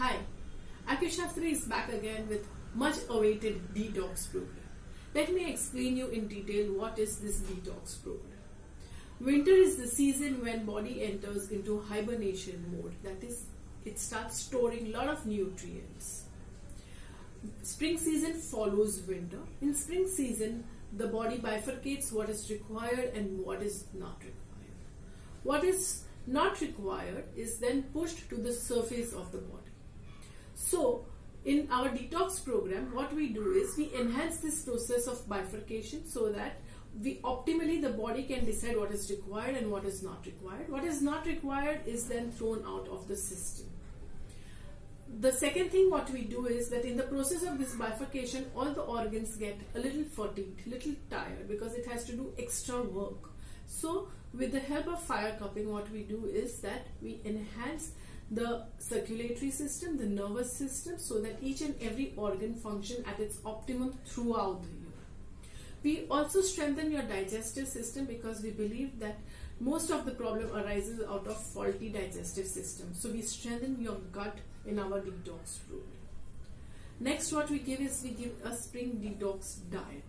Hi, Acushastra is back again with much awaited detox program. Let me explain you in detail what is this detox program. Winter is the season when body enters into hibernation mode. That is, it starts storing a lot of nutrients. Spring season follows winter. In spring season, the body bifurcates what is required and what is not required. What is not required is then pushed to the surface of the body. So, in our detox program, what we do is we enhance this process of bifurcation so that we optimally the body can decide what is required and what is not required. What is not required is then thrown out of the system. The second thing what we do is that in the process of this bifurcation, all the organs get a little fatigued, little tired because it has to do extra work. So with the help of fire cupping, what we do is that we enhance the circulatory system, the nervous system, so that each and every organ function at its optimum throughout the year. We also strengthen your digestive system because we believe that most of the problem arises out of faulty digestive system. So we strengthen your gut in our detox program. Next, what we give is we give a spring detox diet.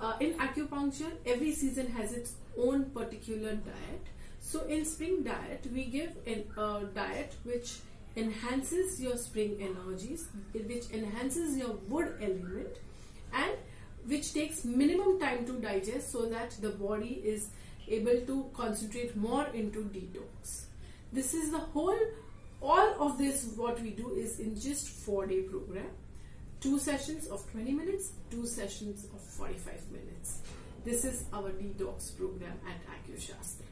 Uh, in acupuncture, every season has its own particular diet. So in spring diet, we give a diet which enhances your spring energies, which enhances your wood element and which takes minimum time to digest so that the body is able to concentrate more into detox. This is the whole, all of this what we do is in just 4 day program. Two sessions of 20 minutes, two sessions of 45 minutes. This is our detox program at Acushastra.